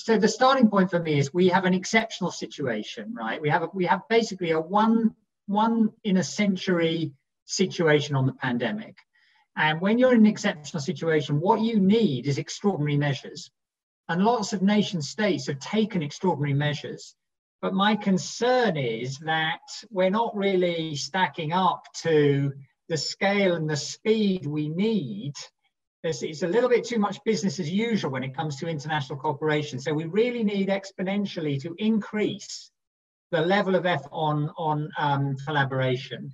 so the starting point for me is we have an exceptional situation, right? We have a, we have basically a one one in a century situation on the pandemic. And when you're in an exceptional situation, what you need is extraordinary measures. And lots of nation states have taken extraordinary measures. But my concern is that we're not really stacking up to the scale and the speed we need. It's, it's a little bit too much business as usual when it comes to international cooperation. So we really need exponentially to increase the level of effort on, on um, collaboration.